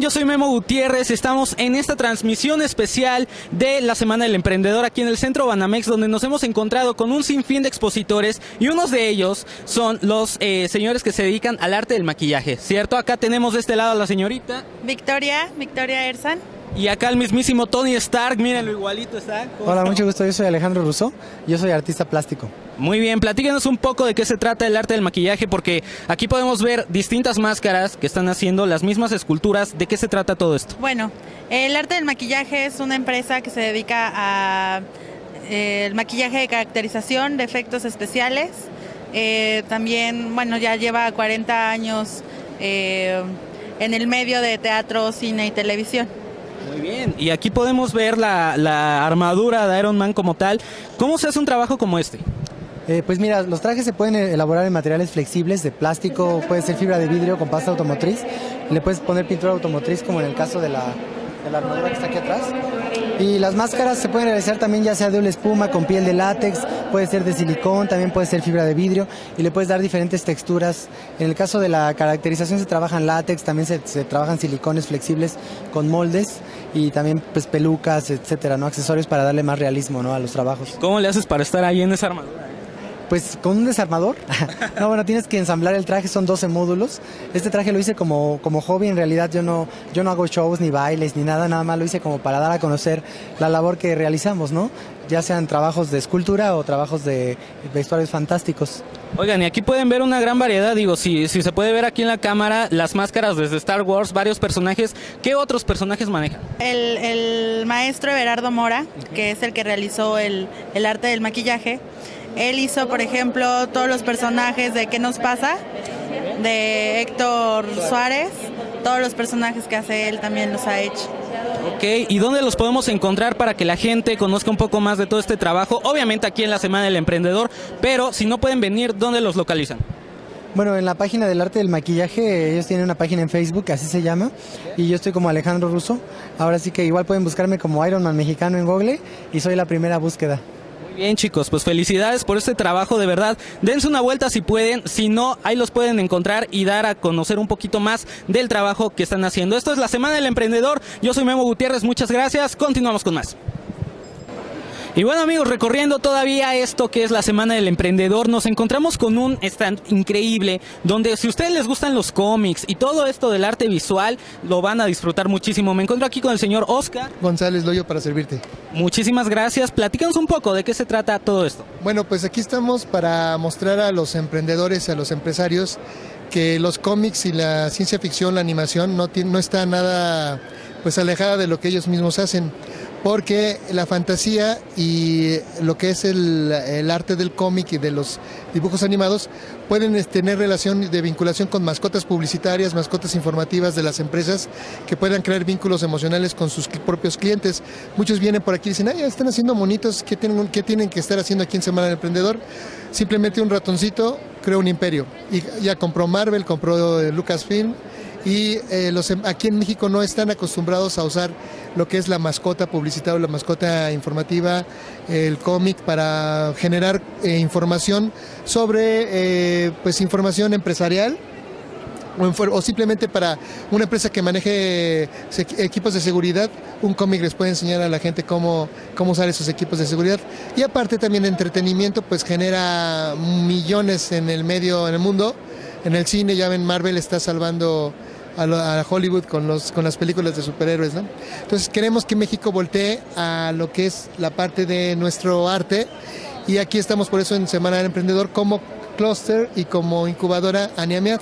Yo soy Memo Gutiérrez. Estamos en esta transmisión especial de la Semana del Emprendedor aquí en el Centro Banamex, donde nos hemos encontrado con un sinfín de expositores y unos de ellos son los eh, señores que se dedican al arte del maquillaje, ¿cierto? Acá tenemos de este lado a la señorita. Victoria, Victoria Ersan. Y acá el mismísimo Tony Stark, miren lo igualito está. Hola, mucho gusto. Yo soy Alejandro Rousseau. Yo soy artista plástico. Muy bien, platíquenos un poco de qué se trata el arte del maquillaje, porque aquí podemos ver distintas máscaras que están haciendo las mismas esculturas. ¿De qué se trata todo esto? Bueno, el arte del maquillaje es una empresa que se dedica a eh, el maquillaje de caracterización de efectos especiales. Eh, también, bueno, ya lleva 40 años eh, en el medio de teatro, cine y televisión. Muy bien, y aquí podemos ver la, la armadura de Iron Man como tal. ¿Cómo se hace un trabajo como este? Eh, pues mira, los trajes se pueden elaborar en materiales flexibles, de plástico, puede ser fibra de vidrio con pasta automotriz. Le puedes poner pintura automotriz como en el caso de la, de la armadura que está aquí atrás. Y las máscaras se pueden realizar también ya sea de una espuma con piel de látex, puede ser de silicón, también puede ser fibra de vidrio y le puedes dar diferentes texturas. En el caso de la caracterización se trabajan látex, también se, se trabajan silicones flexibles con moldes y también pues pelucas, etcétera, ¿no? Accesorios para darle más realismo, ¿no? a los trabajos. ¿Cómo le haces para estar ahí en esa armadura? Pues con un desarmador. no, bueno, tienes que ensamblar el traje, son 12 módulos. Este traje lo hice como, como hobby, en realidad yo no, yo no hago shows ni bailes ni nada, nada más lo hice como para dar a conocer la labor que realizamos, ¿no? Ya sean trabajos de escultura o trabajos de vestuarios fantásticos. Oigan, y aquí pueden ver una gran variedad, digo, si, si se puede ver aquí en la cámara, las máscaras desde Star Wars, varios personajes. ¿Qué otros personajes manejan? El, el maestro Everardo Mora, que es el que realizó el, el arte del maquillaje, él hizo, por ejemplo, todos los personajes de ¿Qué nos pasa? de Héctor Suárez. Todos los personajes que hace él también los ha hecho. Ok, ¿y dónde los podemos encontrar para que la gente conozca un poco más de todo este trabajo? Obviamente aquí en la Semana del Emprendedor, pero si no pueden venir, ¿dónde los localizan? Bueno, en la página del arte del maquillaje, ellos tienen una página en Facebook, así se llama, y yo estoy como Alejandro Russo. Ahora sí que igual pueden buscarme como Iron Man mexicano en Google y soy la primera búsqueda. Bien chicos, pues felicidades por este trabajo, de verdad. Dense una vuelta si pueden, si no, ahí los pueden encontrar y dar a conocer un poquito más del trabajo que están haciendo. Esto es la Semana del Emprendedor, yo soy Memo Gutiérrez, muchas gracias, continuamos con más. Y bueno amigos, recorriendo todavía esto que es la Semana del Emprendedor, nos encontramos con un stand increíble donde si a ustedes les gustan los cómics y todo esto del arte visual, lo van a disfrutar muchísimo. Me encuentro aquí con el señor Oscar. González Loyo para servirte. Muchísimas gracias. Platícanos un poco de qué se trata todo esto. Bueno, pues aquí estamos para mostrar a los emprendedores, a los empresarios, que los cómics y la ciencia ficción, la animación, no, no está nada pues alejada de lo que ellos mismos hacen porque la fantasía y lo que es el, arte del cómic y de los dibujos animados pueden este, tener relación de vinculación con mascotas publicitarias, mascotas informativas de las empresas que puedan crear vínculos emocionales con sus propios clientes. Muchos vienen por aquí y dicen, ay, están haciendo monitos, ¿qué tienen, que estar haciendo aquí en Semana del Emprendedor? Simplemente un ratoncito creó un imperio. Y ya compró Marvel, compró Lucasfilm, y eh, los, em, aquí en México no están acostumbrados a usar lo que es la mascota publicitaria, la mascota informativa, el cómic para generar eh, información sobre eh, pues información empresarial o, simplemente para una empresa que maneje equipos de seguridad, un cómic les puede enseñar a la gente cómo, cómo usar esos equipos de seguridad. Y aparte también entretenimiento, pues genera millones en el medio, en el mundo. En el cine, ya ven, Marvel está salvando a, Hollywood con, los, con las películas de superhéroes. ¿no? Entonces queremos que México voltee a lo que es la parte de nuestro arte y aquí estamos por eso en Semana del Emprendedor como cluster y como incubadora Aniamiat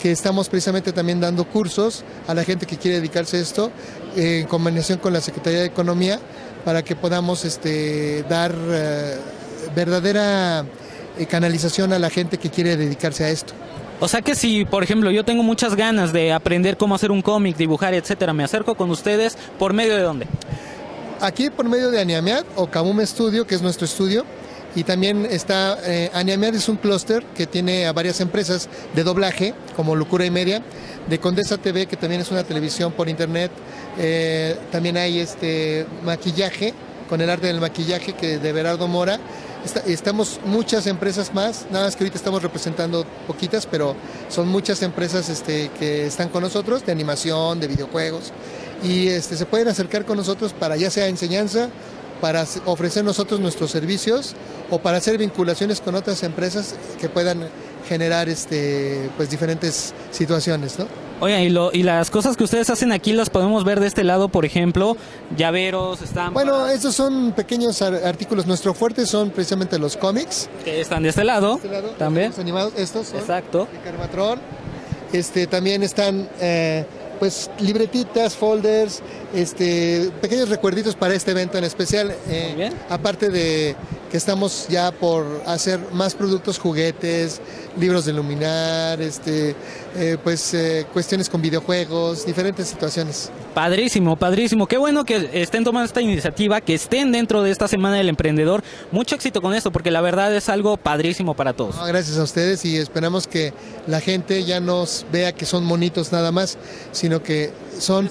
que estamos precisamente también dando cursos a la gente que quiere dedicarse a esto en combinación con la Secretaría de Economía para que podamos este, dar eh, verdadera eh, canalización a la gente que quiere dedicarse a esto. O sea que si, por ejemplo, yo tengo muchas ganas de aprender cómo hacer un cómic, dibujar, etcétera, me acerco con ustedes por medio de dónde? Aquí por medio de Aniamiat o Kabum Studio, que es nuestro estudio. Y también está, eh, Aniamiat es un clúster que tiene a varias empresas de doblaje, como Locura y Media, de Condesa TV, que también es una televisión por internet. Eh, también hay este maquillaje, con el arte del maquillaje que de Berardo Mora estamos muchas empresas más, nada más que ahorita estamos representando poquitas, pero son muchas empresas este, que están con nosotros de animación, de videojuegos, y este, se pueden acercar con nosotros para ya sea enseñanza, para ofrecer nosotros nuestros servicios o para hacer vinculaciones con otras empresas que puedan generar este, pues, diferentes situaciones. ¿no? Oye, y, lo, y las cosas que ustedes hacen aquí las podemos ver de este lado, por ejemplo, llaveros, están... Bueno, esos son pequeños artículos. Nuestro fuerte son precisamente los cómics. Que están de este lado. De este lado también. animados, estos son Exacto. de Carmatrón. Este, también están... Eh, pues libretitas, folders, este, pequeños recuerditos para este evento en especial. Eh, aparte de que estamos ya por hacer más productos, juguetes, libros de luminar, este, eh, pues eh, cuestiones con videojuegos, diferentes situaciones. Padrísimo, padrísimo. Qué bueno que estén tomando esta iniciativa, que estén dentro de esta Semana del Emprendedor. Mucho éxito con esto, porque la verdad es algo padrísimo para todos. gracias a ustedes y esperamos que la gente ya nos vea que son monitos nada más, sino que son,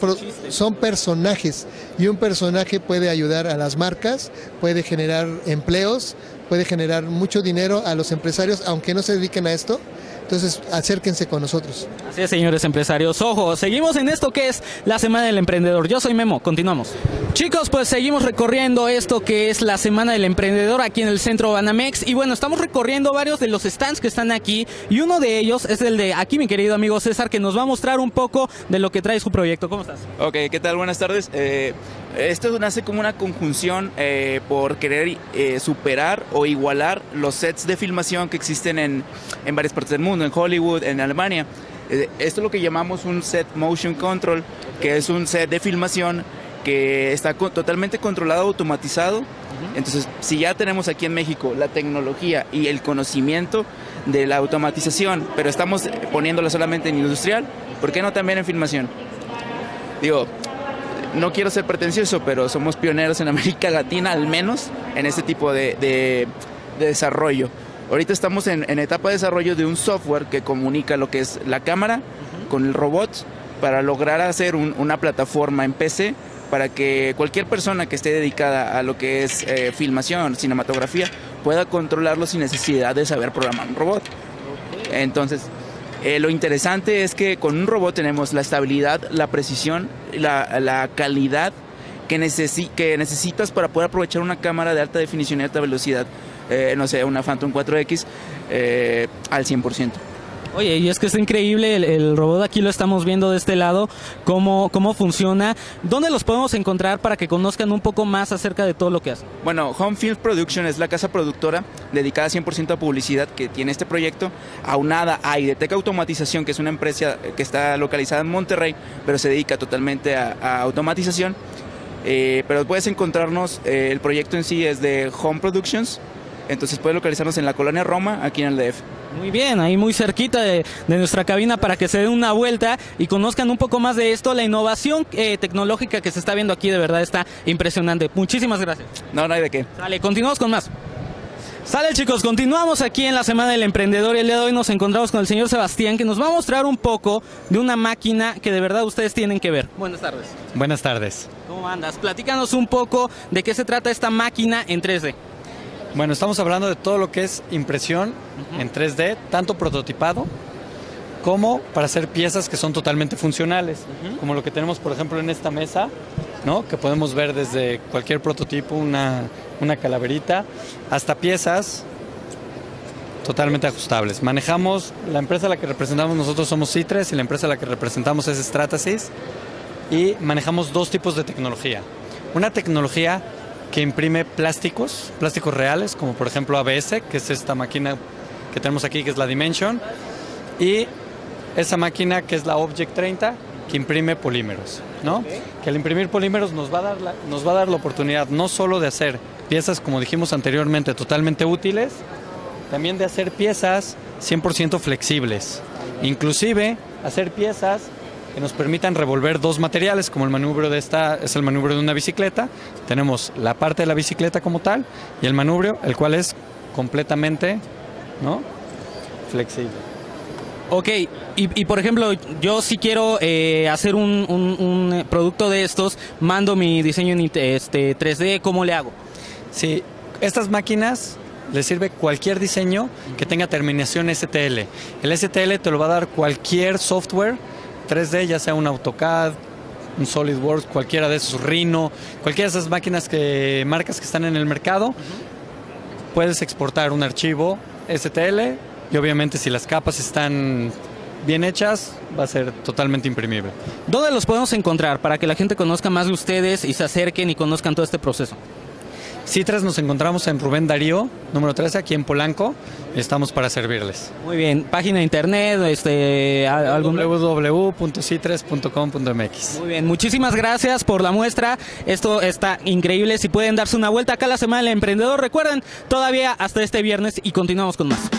son personajes y un personaje puede ayudar a las marcas, puede generar empleos, puede generar mucho dinero a los empresarios, aunque no se dediquen a esto. Entonces, acérquense con nosotros. Así es, señores empresarios. Ojo, seguimos en esto que es la Semana del Emprendedor. Yo soy Memo, continuamos. Chicos, pues seguimos recorriendo esto que es la Semana del Emprendedor aquí en el centro Banamex. Y bueno, estamos recorriendo varios de los stands que están aquí. Y uno de ellos es el de aquí, mi querido amigo César, que nos va a mostrar un poco de lo que trae su proyecto. ¿Cómo estás? Ok, ¿qué tal? Buenas tardes. Eh, esto nace como una conjunción eh, por querer eh, superar o igualar los sets de filmación que existen en, en varias partes del mundo, en Hollywood, en Alemania. Eh, esto es lo que llamamos un set motion control, que es un set de filmación que está totalmente controlado, automatizado. Entonces, si ya tenemos aquí en México la tecnología y el conocimiento de la automatización, pero estamos poniéndola solamente en industrial, ¿por qué no también en filmación? Digo, no quiero ser pretencioso, pero somos pioneros en América Latina, al menos, en este tipo de, desarrollo. Ahorita estamos en, etapa de desarrollo de un software que comunica lo que es la cámara con el robot para lograr hacer una plataforma en PC para que cualquier persona que esté dedicada a lo que es eh, filmación, cinematografía, pueda controlarlo sin necesidad de saber programar un robot. Entonces, eh, lo interesante es que con un robot tenemos la estabilidad, la precisión, la, la calidad que, que necesitas para poder aprovechar una cámara de alta definición y alta velocidad, eh, no sé, una Phantom 4X, eh, al 100%. Oye, y es que es increíble, el, robot aquí lo estamos viendo de este lado, cómo, cómo funciona. ¿Dónde los podemos encontrar para que conozcan un poco más acerca de todo lo que hace? Bueno, Home Film Production es la casa productora dedicada 100% a publicidad que tiene este proyecto, aunada a Idetec Automatización, que es una empresa que está localizada en Monterrey, pero se dedica totalmente a, automatización. Eh, pero puedes encontrarnos, eh, el proyecto en sí es de Home Productions, entonces puedes localizarnos en la colonia Roma, aquí en el DF. Muy bien, ahí muy cerquita de, nuestra cabina para que se den una vuelta y conozcan un poco más de esto. La innovación eh, tecnológica que se está viendo aquí de verdad está impresionante. Muchísimas gracias. No, no hay de qué. Sale, continuamos con más. Sale chicos, continuamos aquí en la Semana del Emprendedor y el día de hoy nos encontramos con el señor Sebastián que nos va a mostrar un poco de una máquina que de verdad ustedes tienen que ver. Buenas tardes. Buenas tardes. ¿Cómo andas? Platícanos un poco de qué se trata esta máquina en 3D. Bueno, estamos hablando de todo lo que es impresión en 3D, tanto prototipado como para hacer piezas que son totalmente funcionales, como lo que tenemos, por ejemplo, en esta mesa, ¿no? que podemos ver desde cualquier prototipo, una, una calaverita, hasta piezas totalmente ajustables. Manejamos, la empresa a la que representamos nosotros somos Citres y la empresa a la que representamos es Stratasys y manejamos dos tipos de tecnología. Una tecnología que imprime plásticos, plásticos reales, como por ejemplo ABS, que es esta máquina que tenemos aquí, que es la Dimension, y esa máquina que es la Object 30, que imprime polímeros, ¿no? Que al imprimir polímeros nos va, a dar la, nos va a dar la oportunidad no solo de hacer piezas, como dijimos anteriormente, totalmente útiles, también de hacer piezas 100% flexibles, inclusive hacer piezas que nos permitan revolver dos materiales, como el manubrio de esta es el manubrio de una bicicleta. Tenemos la parte de la bicicleta como tal y el manubrio, el cual es completamente ¿no? flexible. Ok, y, por ejemplo, yo si quiero eh, hacer un, un, producto de estos, mando mi diseño en este, 3D, ¿cómo le hago? Sí, estas máquinas le sirve cualquier diseño que tenga terminación STL. El STL te lo va a dar cualquier software 3D, ya sea un AutoCAD, un SolidWorks, cualquiera de esos, Rhino, cualquiera de esas máquinas que marcas que están en el mercado. Puedes exportar un archivo STL y obviamente si las capas están bien hechas, va a ser totalmente imprimible. ¿Dónde los podemos encontrar para que la gente conozca más de ustedes y se acerquen y conozcan todo este proceso? Citras nos encontramos en Rubén Darío, número 13, aquí en Polanco. y Estamos para servirles. Muy bien, página de internet, este, algún... www.citres.com.mx. Muy bien, muchísimas gracias por la muestra. Esto está increíble. Si pueden darse una vuelta acá la Semana del Emprendedor, recuerden, todavía hasta este viernes y continuamos con más.